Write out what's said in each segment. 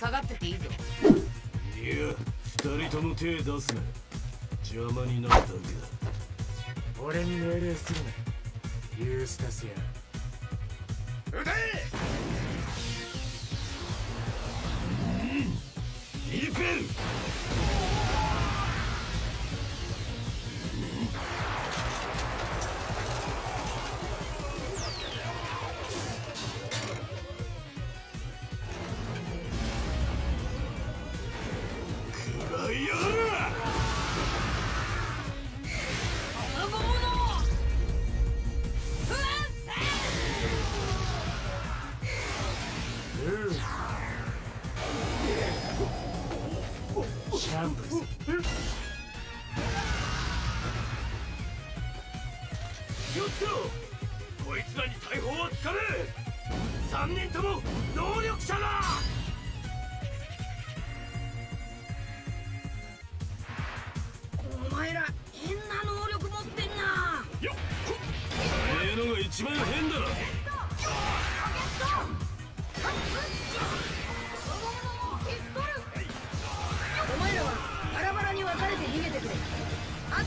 下がってていいぞ。いや二人とも手出すな。邪魔になるだけだ。俺に命令するな。ユースタスや。撃て！リペル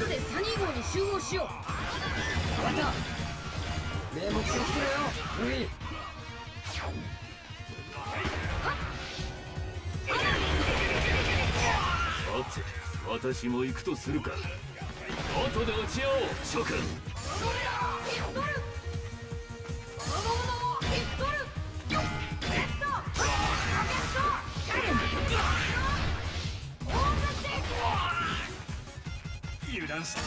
後でサニー号に集合しよう。分かった。目も気をつけろよルイさて私も行くとするか。後で落ち合おう諸君油断した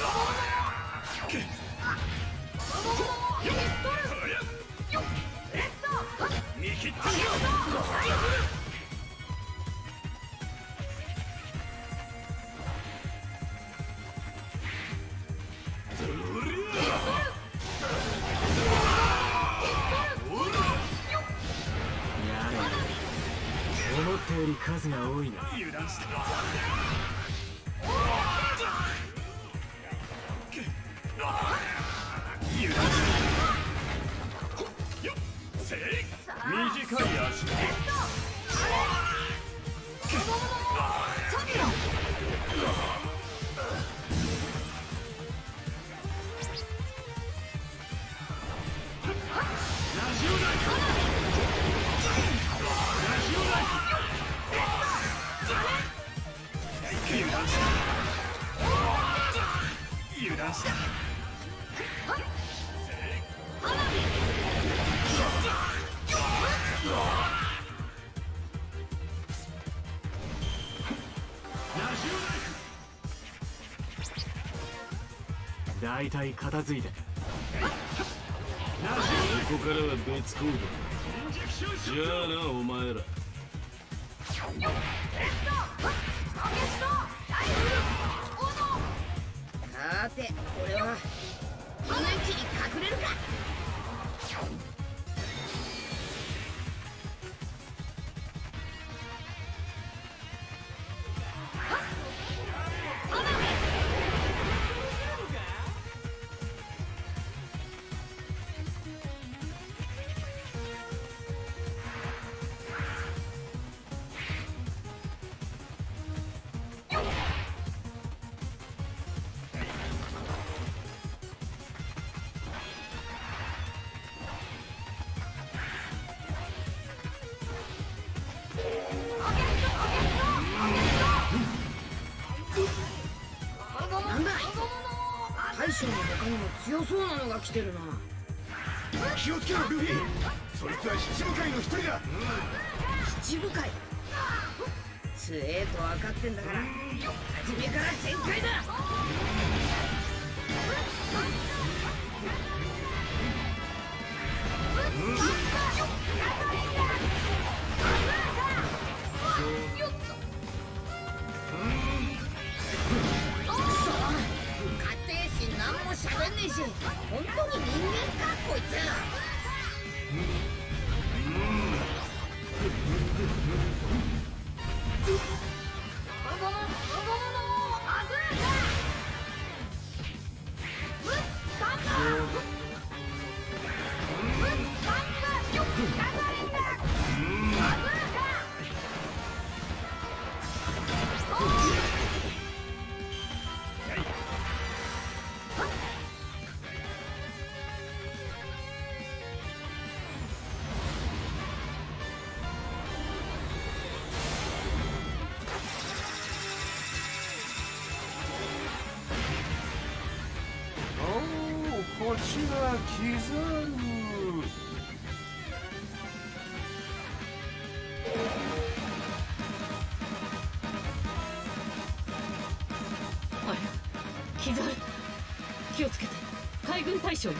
見切ってみろやれ。思ったより数が多いな。油断した大体片付いたかここからは別行動。じゃあなお前ら。さてこれは。この位置に隠れるか強えと分かってんだから初めから全開だ。し何も喋んねえし本当に人間かこいつ。ちどうぞ!は刻む気をつけて。海軍大将よ。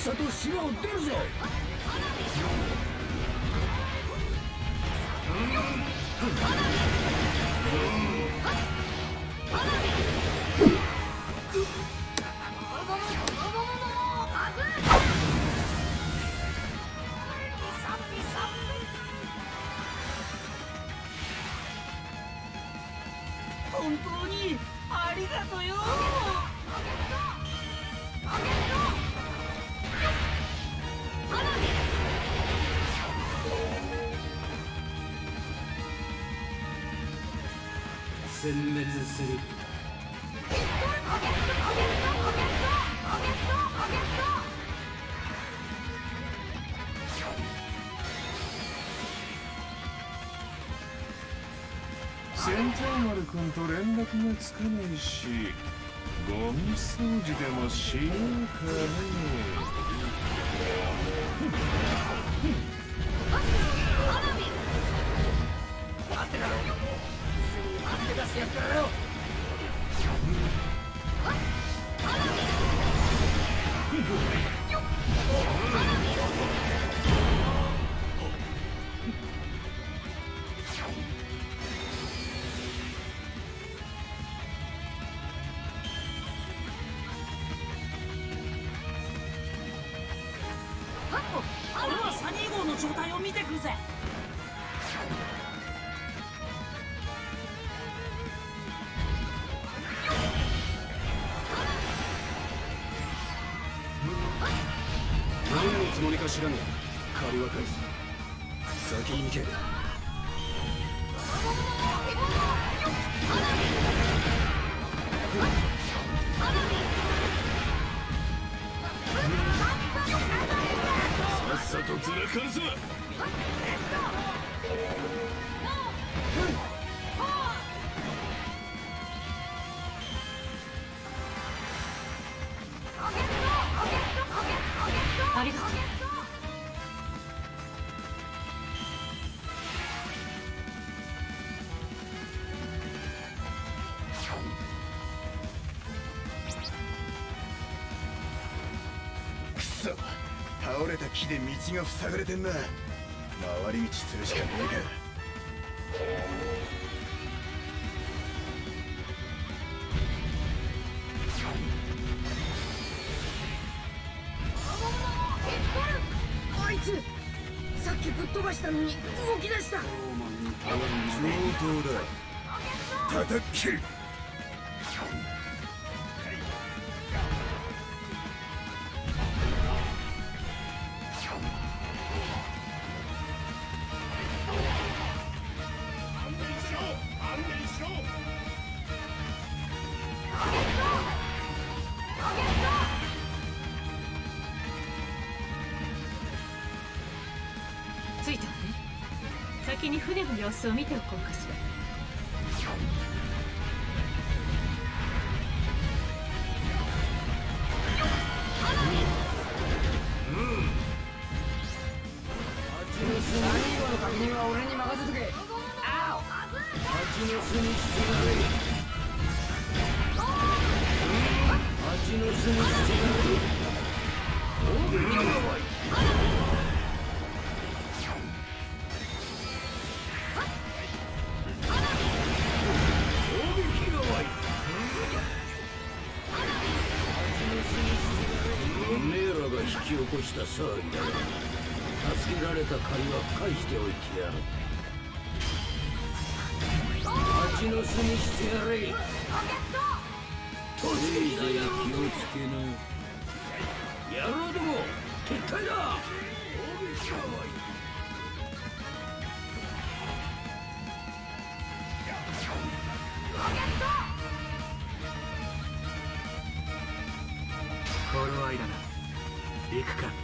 さっさと島を出るぞ殲滅する。センター丸君と連絡がつかないしゴミ掃除でもしようかね。助何のつもそ倒れた木で道が塞がれてんな。回り道するしかねえか。あいつさっきぶっ飛ばしたのに動き出した。上等だ。叩き切るを見ておこ引き起こした騒ぎだ。が助けられた借りは返しておいてやる。蜂の巣にしてやれせい。ぜい気をつけな野郎ども撤退だ行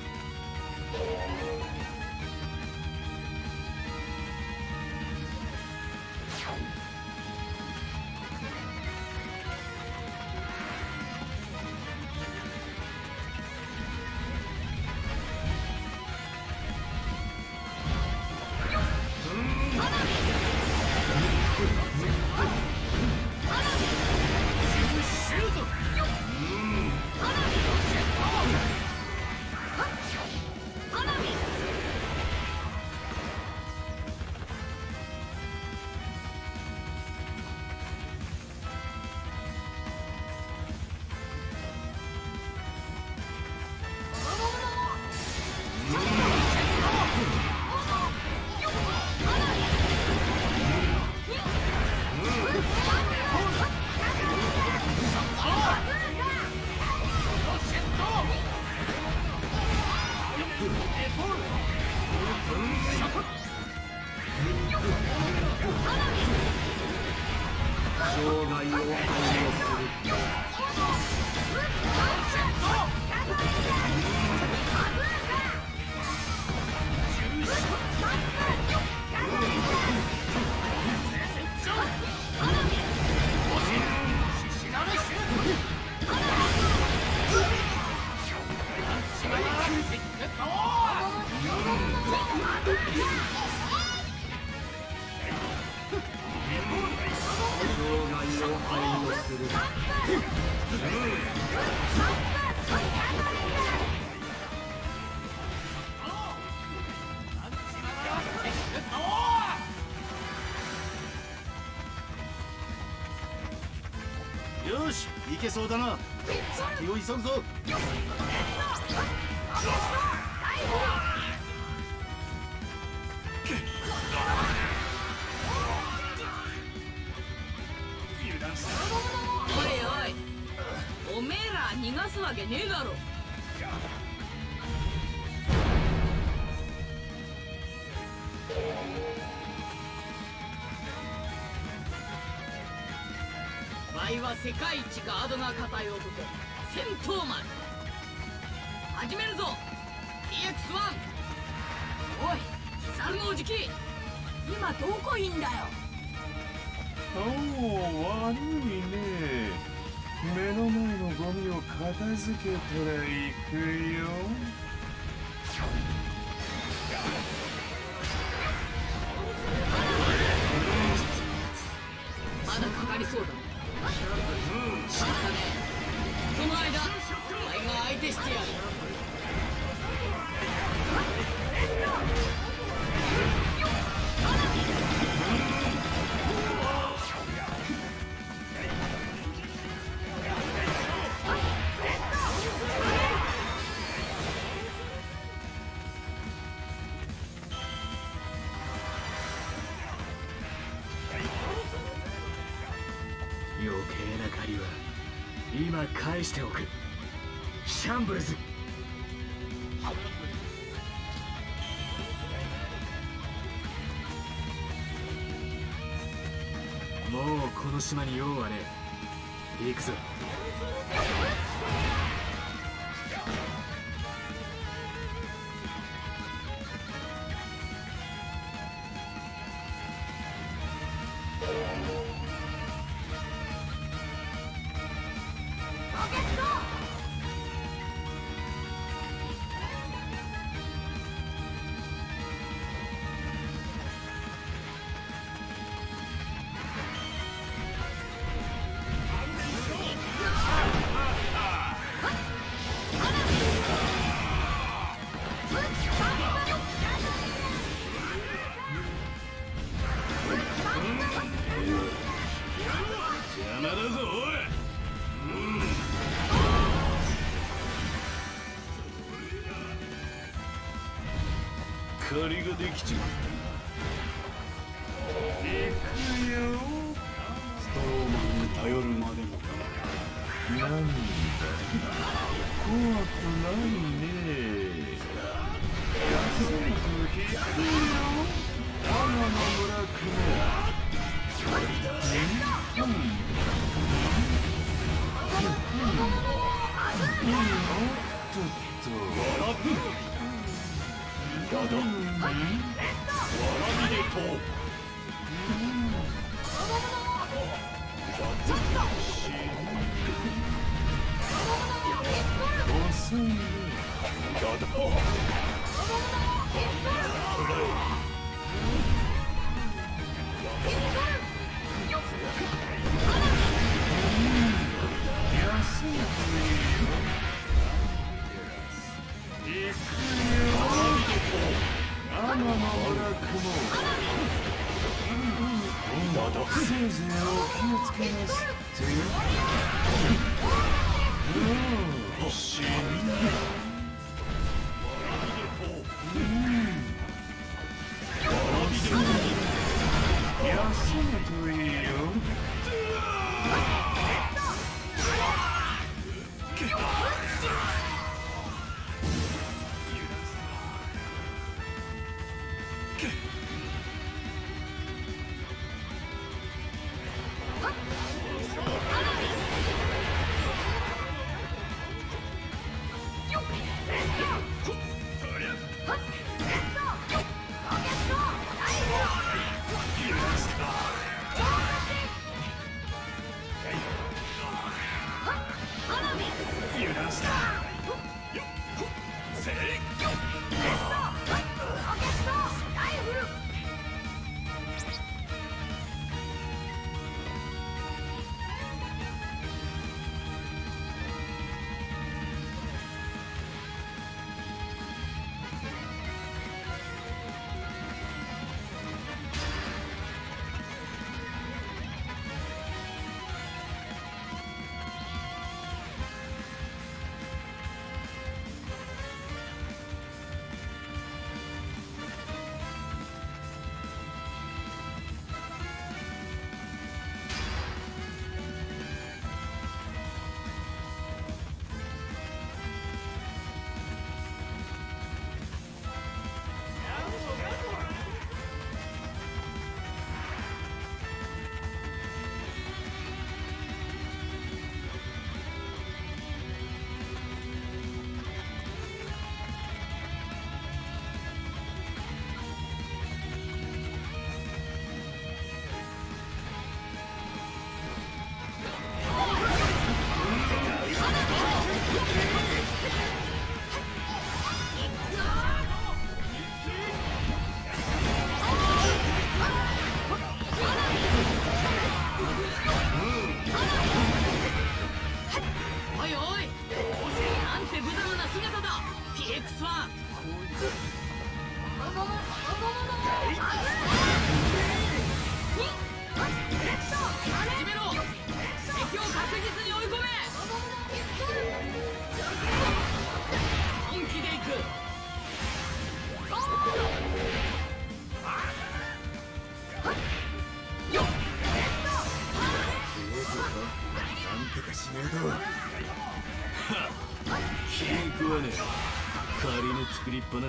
くか生涯を。そうだな。先を急ぐぞ。おいおい。おめえら逃がすわけねえだろ。世界一ガードが固い男。戦闘マン始めるぞ。EX1 おい猿のおじき。今どこいんだよ。おお悪いね。目の前のゴミを片付けたら行くよ。今返しておく。シャンブルズ。もうこの島に用はねえ。行くぞ。だぞおいうん借りができちまった行くよ。ストーマンに頼るまでもなんだ怖くないね休むと引くよ我がの村雲うんおせいおい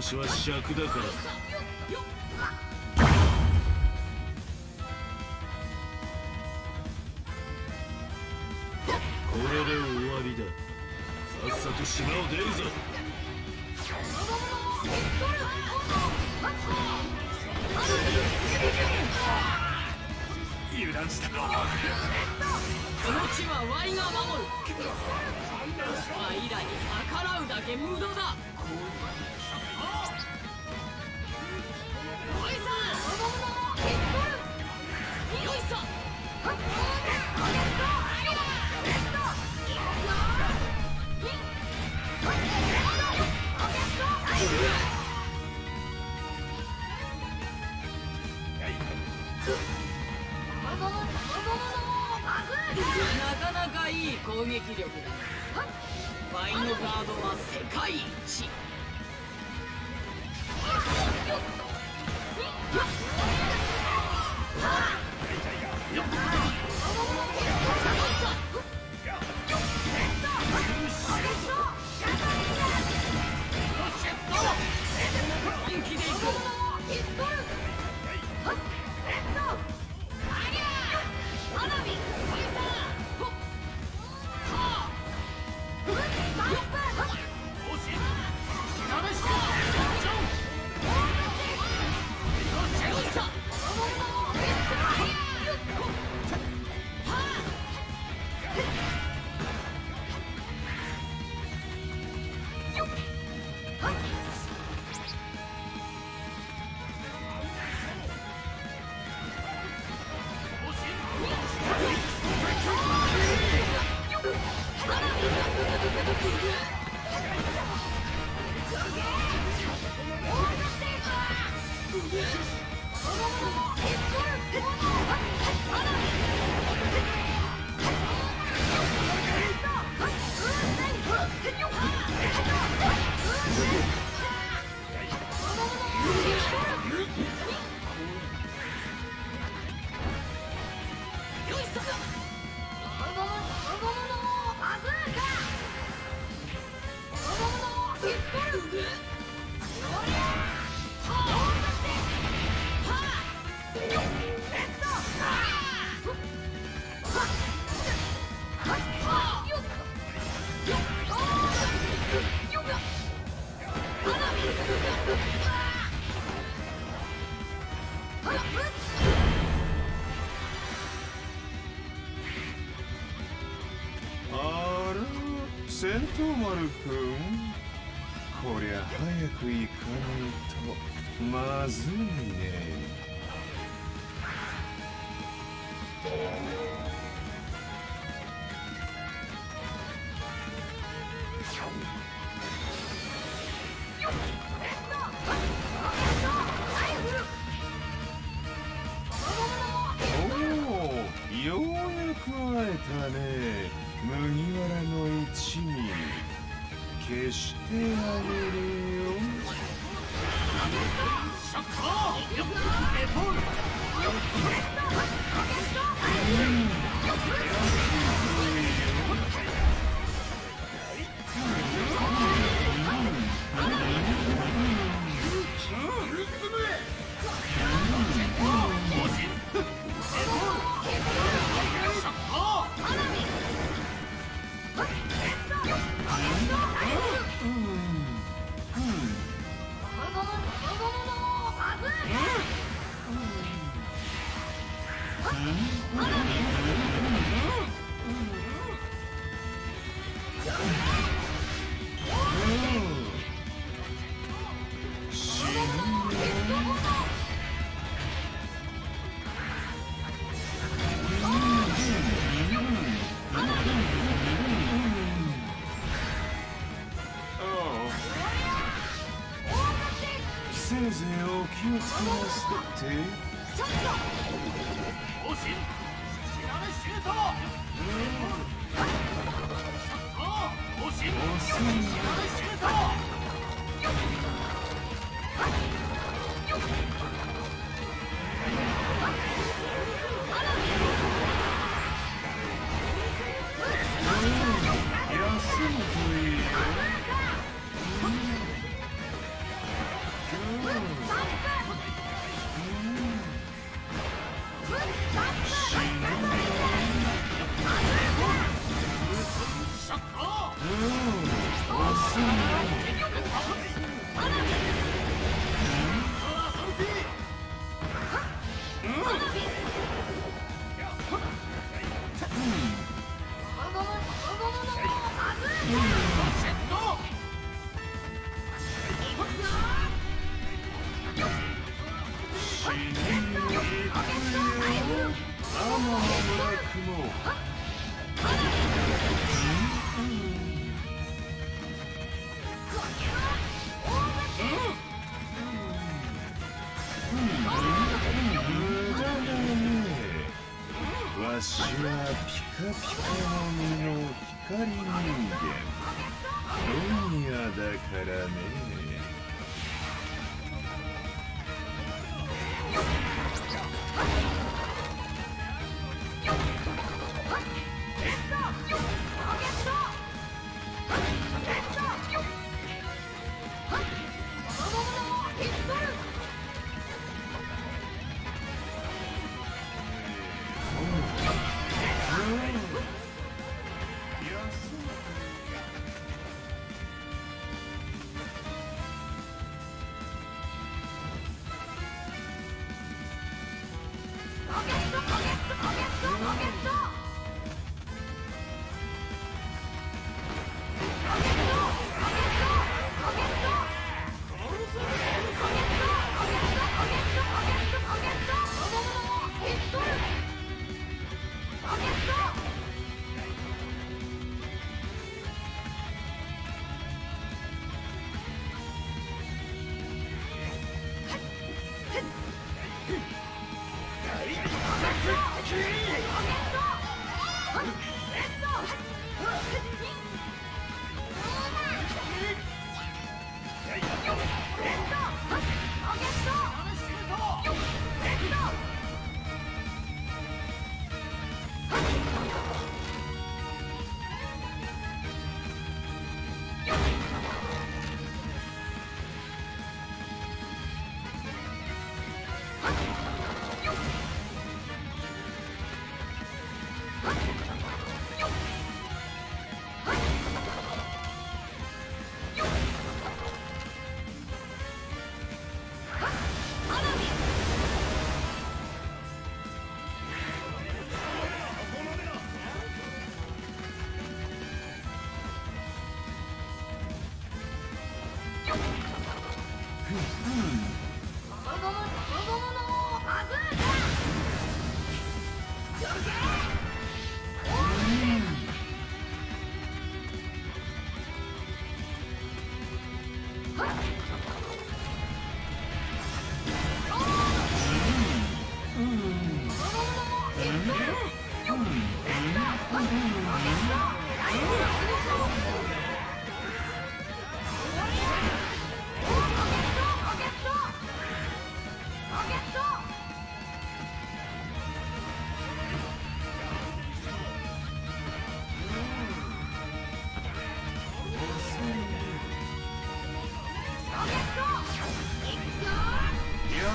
作りっぱなしは尺だから。これで終わりだ。さっさと島を出るぞ。油断したこの地はワイが守る。ワイらに逆らうだけ無駄だ。撃力だ。バイノガードは世界一。おようやく会えたね麦わらの一味。消してあげるよ。死せいぜいお気をつけなさって。おせん。といいよ死にに行くよ天の村雲無駄だねわしはピカピカの実の光人間。ロニアだからね。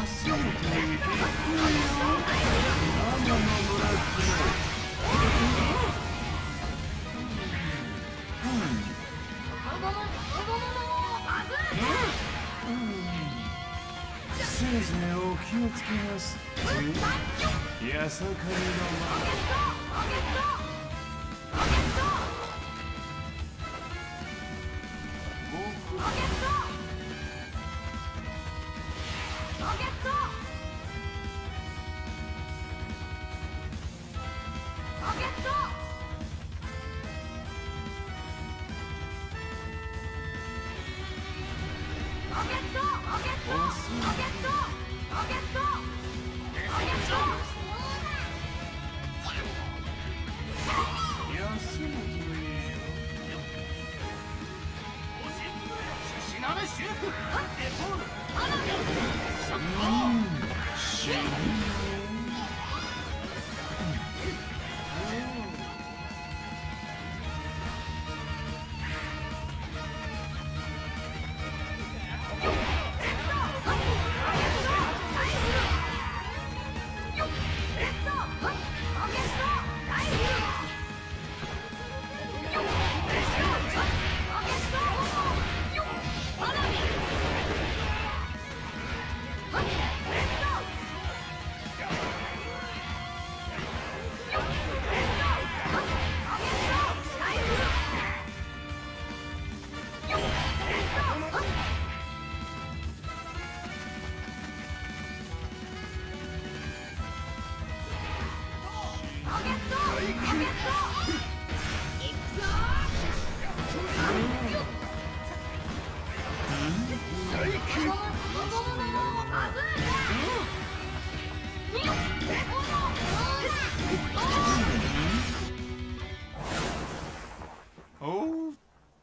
せいぜいお気をつけますってやさかみの間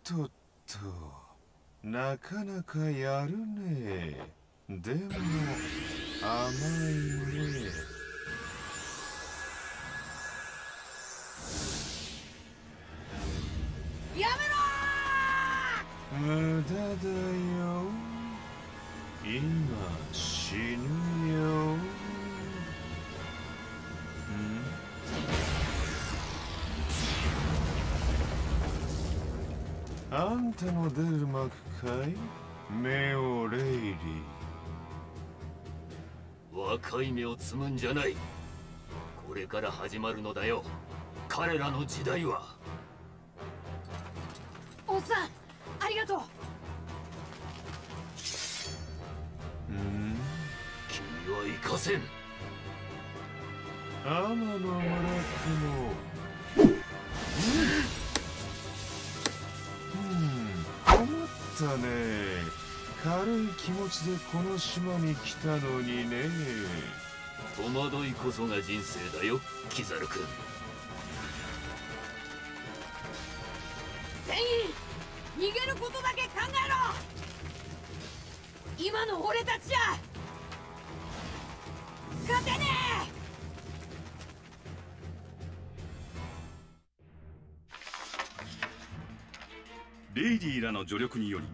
とっとなかなかやるね。でも甘いね。やめろ無駄だよ。今死ぬよあんたも出る幕かい？メオレイリー。若い芽を摘むんじゃない。これから始まるのだよ。彼らの時代は。おっさんありがとう。うん？君は行かせん。天の村雲う。んったね。軽い気持ちでこの島に来たのにね。戸惑いこそが人生だよキザル君。全員逃げることだけ考えろ。今の俺たちじゃ勝てねレイディらの助力により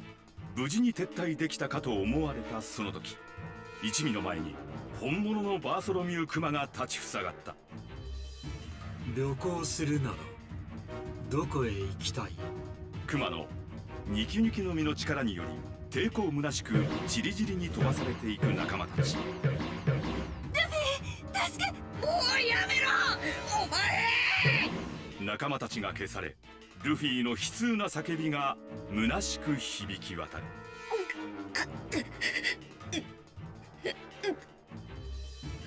無事に撤退できたかと思われたその時一味の前に本物のバーソロミュー・クマが立ちふさがった。旅行するならどこへ行きたい？クマのニキニキの実の力により抵抗虚しくじりじりに飛ばされていく仲間たち。助けもうやめろお前！仲間たちが消されルフィの悲痛な叫びが虚しく響き渡る。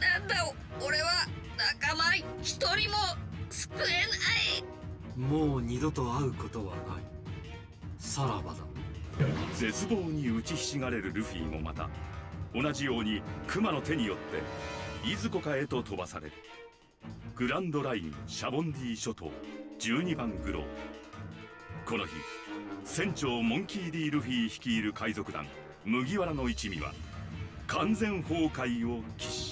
なんだ俺は仲間一人も救えない。もう二度と会うことはない。さらばだ。絶望に打ちひしがれるルフィもまた同じようにクマの手によっていずこかへと飛ばされる。グランドラインシャボンディ諸島12番グローこの日船長モンキー・ディ・ルフィ率いる海賊団麦わらの一味は完全崩壊を喫し